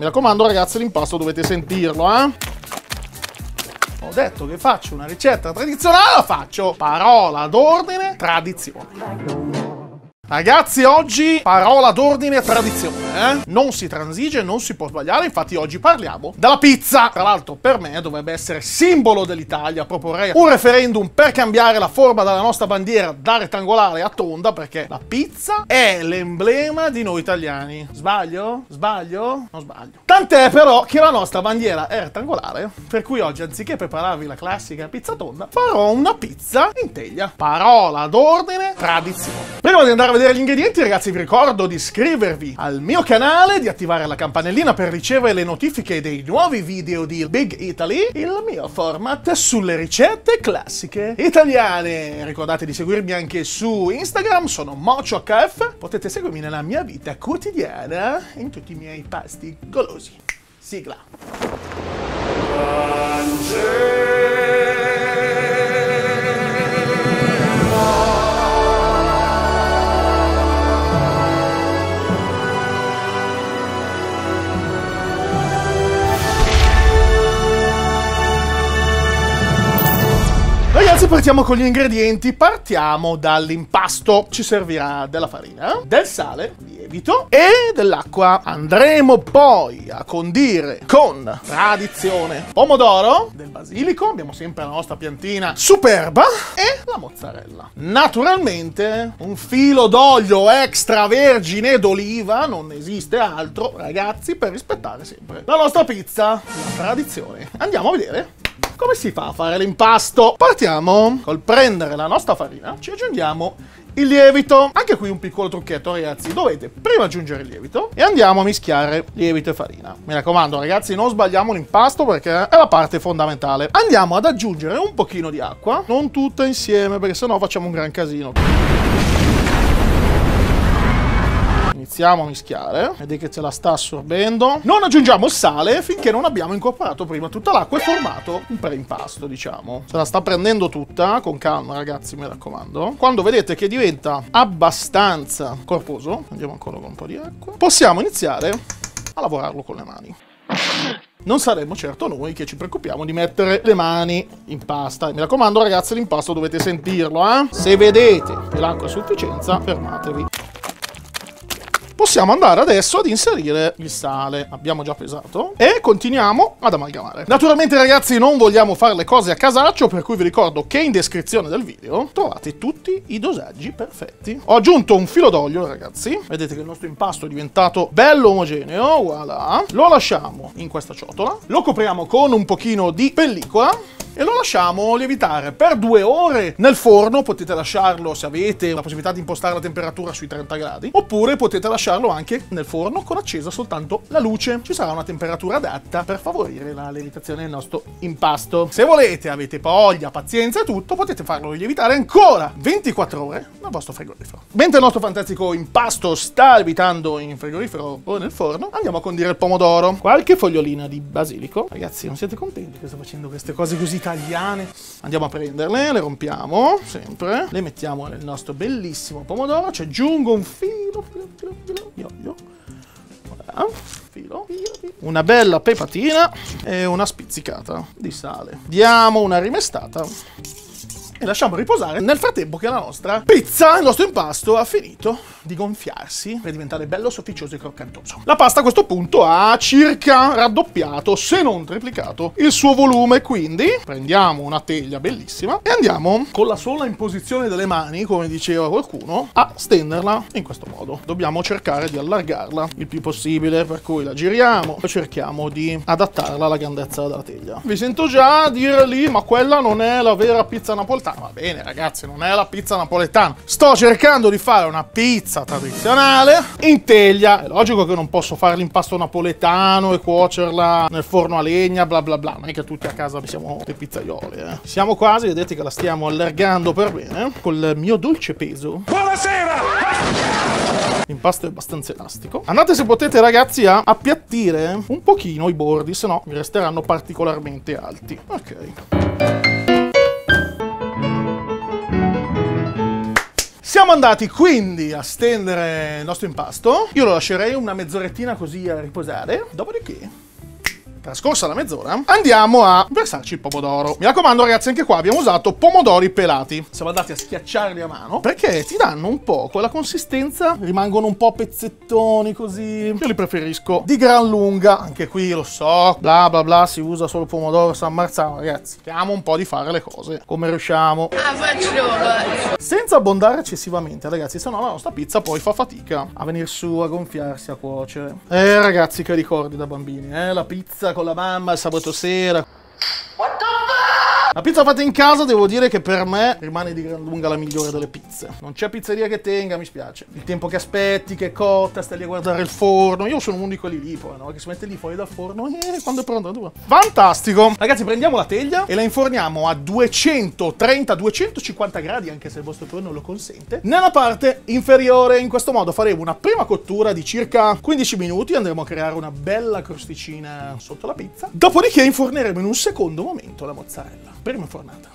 Mi raccomando ragazzi, l'impasto dovete sentirlo, eh? Ho detto che faccio una ricetta tradizionale, la faccio parola d'ordine, tradizione. Ragazzi, oggi parola d'ordine tradizione, eh? Non si transige, non si può sbagliare, infatti oggi parliamo della pizza. Tra l'altro per me dovrebbe essere simbolo dell'Italia, proporrei un referendum per cambiare la forma della nostra bandiera da rettangolare a tonda, perché la pizza è l'emblema di noi italiani. Sbaglio? Sbaglio? Non sbaglio. Tant'è però che la nostra bandiera è rettangolare, per cui oggi anziché prepararvi la classica pizza tonda, farò una pizza in teglia. Parola d'ordine, tradizione. Prima di andare a vedere gli ingredienti ragazzi vi ricordo di iscrivervi al mio canale, di attivare la campanellina per ricevere le notifiche dei nuovi video di Big Italy, il mio format sulle ricette classiche italiane. Ricordate di seguirmi anche su Instagram, sono MochoHF, potete seguirmi nella mia vita quotidiana in tutti i miei pasti golosi. Sigla. Ragazzi partiamo con gli ingredienti, partiamo dall'impasto. Ci servirà della farina, del sale, lievito e dell'acqua. Andremo poi a condire con tradizione pomodoro, del basilico, abbiamo sempre la nostra piantina superba e la mozzarella. Naturalmente un filo d'olio extravergine d'oliva, non esiste altro ragazzi per rispettare sempre la nostra pizza, la tradizione. Andiamo a vedere come si fa a fare l'impasto? Partiamo col prendere la nostra farina, ci aggiungiamo il lievito. Anche qui un piccolo trucchetto, ragazzi. Dovete prima aggiungere il lievito e andiamo a mischiare lievito e farina. Mi raccomando, ragazzi, non sbagliamo l'impasto perché è la parte fondamentale. Andiamo ad aggiungere un pochino di acqua, non tutta insieme perché sennò facciamo un gran casino. Iniziamo a mischiare. Vedi che ce la sta assorbendo. Non aggiungiamo sale finché non abbiamo incorporato prima tutta l'acqua e formato un preimpasto, diciamo. Se la sta prendendo tutta, con calma ragazzi, mi raccomando. Quando vedete che diventa abbastanza corposo, andiamo ancora con un po' di acqua, possiamo iniziare a lavorarlo con le mani. Non saremmo certo noi che ci preoccupiamo di mettere le mani in pasta. Mi raccomando ragazzi, l'impasto dovete sentirlo, eh? Se vedete che l'acqua è a sufficienza, fermatevi possiamo andare adesso ad inserire il sale. Abbiamo già pesato. E continuiamo ad amalgamare. Naturalmente ragazzi non vogliamo fare le cose a casaccio, per cui vi ricordo che in descrizione del video trovate tutti i dosaggi perfetti. Ho aggiunto un filo d'olio ragazzi. Vedete che il nostro impasto è diventato bello omogeneo. Voilà. Lo lasciamo in questa ciotola. Lo copriamo con un pochino di pellicola e lo lasciamo lievitare per due ore nel forno. Potete lasciarlo se avete la possibilità di impostare la temperatura sui 30 gradi, oppure potete lasciarlo anche nel forno con accesa soltanto la luce. Ci sarà una temperatura adatta per favorire la lievitazione del nostro impasto. Se volete, avete voglia, pazienza e tutto, potete farlo lievitare ancora 24 ore nel vostro frigorifero. Mentre il nostro fantastico impasto sta lievitando in frigorifero o nel forno, andiamo a condire il pomodoro. Qualche fogliolina di basilico. Ragazzi, non siete contenti che sto facendo queste cose così italiane. Andiamo a prenderle, le rompiamo, sempre. Le mettiamo nel nostro bellissimo pomodoro. Ci aggiungo un filo, filo, filo, filo di olio. Voilà. Filo, filo, filo. Una bella pepatina e una spizzicata di sale. Diamo una rimestata e lasciamo riposare nel frattempo che la nostra pizza, il nostro impasto, ha finito di gonfiarsi per diventare bello sofficioso e croccantoso. La pasta a questo punto ha circa raddoppiato, se non triplicato, il suo volume, quindi prendiamo una teglia bellissima e andiamo con la sola imposizione delle mani, come diceva qualcuno, a stenderla in questo modo. Dobbiamo cercare di allargarla il più possibile, per cui la giriamo e cerchiamo di adattarla alla grandezza della teglia. Vi sento già dire lì, ma quella non è la vera pizza napoletana napoletana. Va bene, ragazzi, non è la pizza napoletana. Sto cercando di fare una pizza tradizionale in teglia. È logico che non posso fare l'impasto napoletano e cuocerla nel forno a legna, bla bla bla. Non è che tutti a casa siamo dei pizzaioli, eh. Siamo quasi, vedete che la stiamo allargando per bene. Col mio dolce peso. Buonasera! L'impasto è abbastanza elastico. Andate se potete, ragazzi, a appiattire un pochino i bordi, se no mi resteranno particolarmente alti. Ok. Siamo andati quindi a stendere il nostro impasto. Io lo lascerei una mezzorettina così a riposare. Dopodiché trascorsa la mezz'ora, andiamo a versarci il pomodoro. Mi raccomando ragazzi, anche qua abbiamo usato pomodori pelati. Siamo andati a schiacciarli a mano perché ti danno un po' quella consistenza, rimangono un po' pezzettoni così. Io li preferisco di gran lunga, anche qui lo so, bla bla bla, si usa solo pomodoro San Marzano, ragazzi. Cerchiamo un po' di fare le cose come riusciamo. Senza abbondare eccessivamente, ragazzi, se no la nostra pizza poi fa fatica a venire su, a gonfiarsi, a cuocere. Eh ragazzi, che ricordi da bambini, eh? La pizza con la mamma sabato sera. La pizza fatta in casa devo dire che per me rimane di gran lunga la migliore delle pizze. Non c'è pizzeria che tenga, mi spiace. Il tempo che aspetti, che è cotta, stai lì a guardare il forno. Io sono uno di quelli lì poi, no? Che si mette lì fuori dal forno e quando è pronto tu. Fantastico! Ragazzi, prendiamo la teglia e la inforniamo a 230-250 gradi, anche se il vostro forno lo consente. Nella parte inferiore, in questo modo faremo una prima cottura di circa 15 minuti. Andremo a creare una bella crosticina sotto la pizza. Dopodiché inforneremo in un secondo momento la mozzarella prima fornata.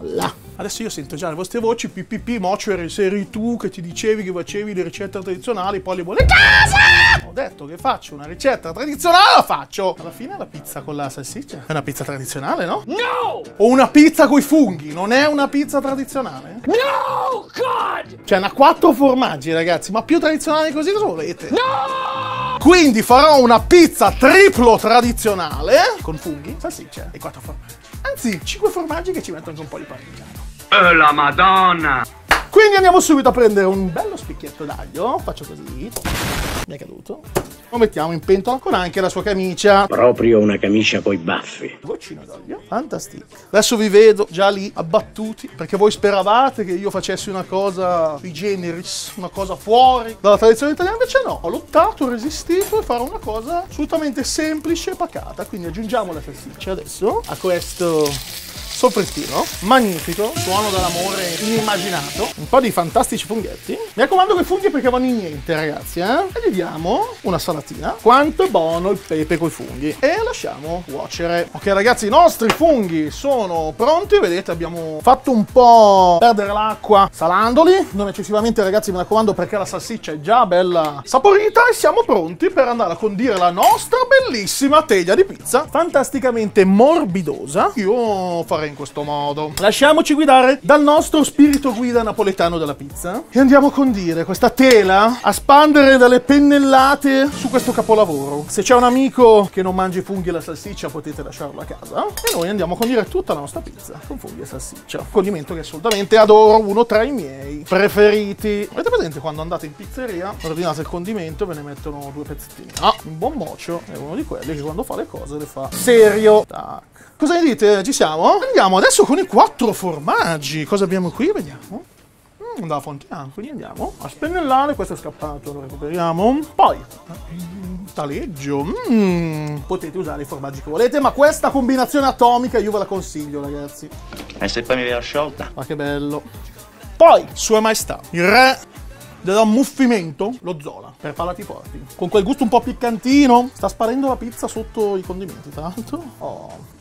Là. Adesso io sento già le vostre voci, ppp, mocio, sei tu che ti dicevi che facevi le ricette tradizionali, poi le vuole casa! Ho detto che faccio una ricetta tradizionale, la faccio! Alla fine la pizza con la salsiccia è una pizza tradizionale, no? No! O una pizza coi funghi, non è una pizza tradizionale? No, God! Cioè, una quattro formaggi, ragazzi, ma più tradizionale così cosa volete? No! Quindi farò una pizza triplo tradizionale con funghi, salsiccia e quattro formaggi. Anzi, 5 formaggi che ci mettono anche un po' di parmigiano. Oh la madonna! Quindi andiamo subito a prendere un bello spicchietto d'aglio. Faccio così. Mi è caduto. Lo mettiamo in pentola con anche la sua camicia. Proprio una camicia coi baffi. Goccino d'olio. Fantastico. Adesso vi vedo già lì abbattuti perché voi speravate che io facessi una cosa sui generis, una cosa fuori dalla tradizione italiana. Invece no, ho lottato, ho resistito e farò una cosa assolutamente semplice e pacata. Quindi aggiungiamo la salsiccia adesso a questo soffrittino, magnifico, suono dell'amore inimmaginato, un po' di fantastici funghetti. Mi raccomando che funghi perché vanno in niente, ragazzi, eh? E gli diamo una salatina. Quanto è buono il pepe con i funghi. E lasciamo cuocere. Ok, ragazzi, i nostri funghi sono pronti. Vedete, abbiamo fatto un po' perdere l'acqua salandoli. Non eccessivamente, ragazzi, mi raccomando, perché la salsiccia è già bella saporita. E siamo pronti per andare a condire la nostra bellissima teglia di pizza. Fantasticamente morbidosa. Io farei in questo modo. Lasciamoci guidare dal nostro spirito guida napoletano della pizza e andiamo a condire questa tela a spandere dalle pennellate su questo capolavoro. Se c'è un amico che non mangi funghi e la salsiccia potete lasciarlo a casa e noi andiamo a condire tutta la nostra pizza con funghi e salsiccia. Condimento che assolutamente adoro, uno tra i miei preferiti. Avete presente quando andate in pizzeria, ordinate il condimento e ve ne mettono due pezzettini? Ah, un buon mocio è uno di quelli che quando fa le cose le fa serio. Tac. Cosa ne dite? Ci siamo? Andiamo adesso con i quattro formaggi. Cosa abbiamo qui? Vediamo. Mm, da Fontiana, quindi andiamo a spennellare. Questo è scappato, lo recuperiamo. Poi, taleggio. Mm, potete usare i formaggi che volete, ma questa combinazione atomica io ve la consiglio, ragazzi. E se poi mi viene sciolta? Ma che bello. Poi, Sua Maestà, il re dell'ammuffimento, lo Zola, per palati forti. Con quel gusto un po' piccantino. Sta sparendo la pizza sotto i condimenti, tra l'altro. Oh.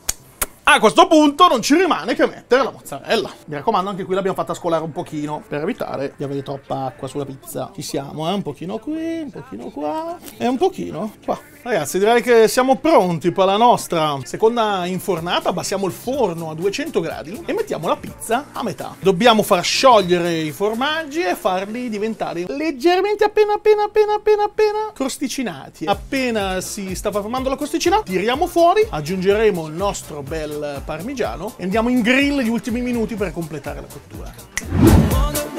A questo punto non ci rimane che mettere la mozzarella. Mi raccomando, anche qui l'abbiamo fatta scolare un pochino per evitare di avere troppa acqua sulla pizza. Ci siamo, eh? Un pochino qui, un pochino qua e un pochino qua. Ragazzi, direi che siamo pronti per la nostra seconda infornata. Abbassiamo il forno a 200 gradi e mettiamo la pizza a metà. Dobbiamo far sciogliere i formaggi e farli diventare leggermente appena appena appena appena appena crosticcinati. Appena si sta formando la crosticina, tiriamo fuori, aggiungeremo il nostro bel parmigiano e andiamo in grill gli ultimi minuti per completare la cottura.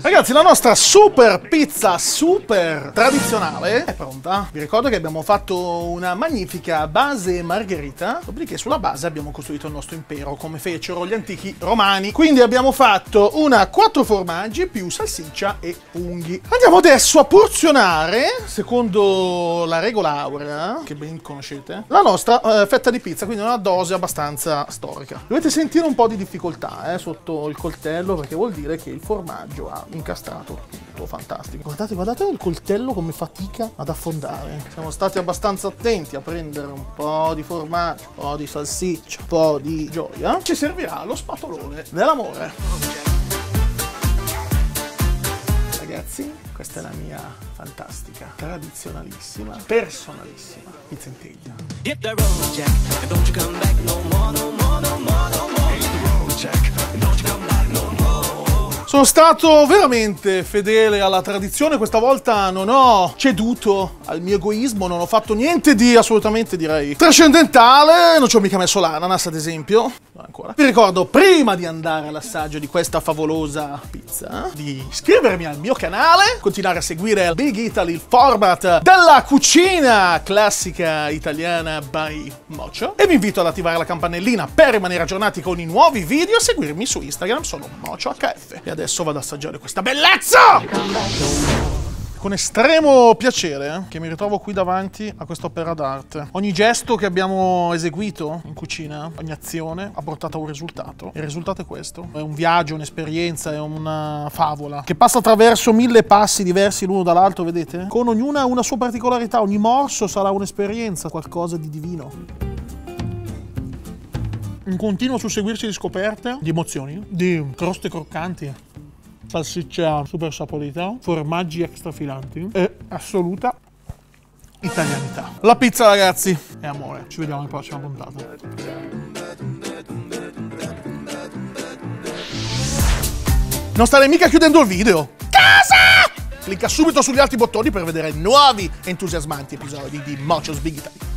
Ragazzi, la nostra super pizza super tradizionale è pronta. Vi ricordo che abbiamo fatto una magnifica base margherita, dopodiché sulla base abbiamo costruito il nostro impero, come fecero gli antichi romani. Quindi abbiamo fatto una quattro formaggi più salsiccia e funghi. Andiamo adesso a porzionare, secondo la regola aurea, che ben conoscete, la nostra eh, fetta di pizza, quindi una dose abbastanza storica. Dovete sentire un po' di difficoltà eh, sotto il coltello, perché vuol dire che il formaggio ha incastrato tutto, fantastico. Guardate, guardate il coltello come fatica ad affondare. Siamo stati abbastanza attenti a prendere un po' di formaggio, un po' di salsiccia, un po' di gioia. Ci servirà lo spatolone dell'amore. Ragazzi, questa è la mia fantastica, tradizionalissima, personalissima pizza in teglia. Hit the road, Jack. Sono stato veramente fedele alla tradizione, questa volta non ho ceduto al mio egoismo, non ho fatto niente di assolutamente direi trascendentale, non ci ho mica messo l'ananas ad esempio, ancora. Vi ricordo prima di andare all'assaggio di questa favolosa pizza di iscrivermi al mio canale, continuare a seguire Big Italy, il format della cucina classica italiana by Mocio e vi invito ad attivare la campanellina per rimanere aggiornati con i nuovi video e seguirmi su Instagram, sono MocioHF. E adesso vado ad assaggiare questa bellezza! Con estremo piacere eh, che mi ritrovo qui davanti a questa opera d'arte. Ogni gesto che abbiamo eseguito in cucina, ogni azione ha portato a un risultato. Il risultato è questo. È un viaggio, un'esperienza, è una favola che passa attraverso mille passi diversi l'uno dall'altro, vedete? Con ognuna una sua particolarità, ogni morso sarà un'esperienza, qualcosa di divino un continuo susseguirsi di scoperte, di emozioni, di croste croccanti, salsiccia super saporita, formaggi extra filanti e assoluta italianità. La pizza ragazzi è amore, ci vediamo alla prossima puntata. Non stai mica chiudendo il video. Casa! Clicca subito sugli altri bottoni per vedere nuovi entusiasmanti episodi di Mochos Big Italy.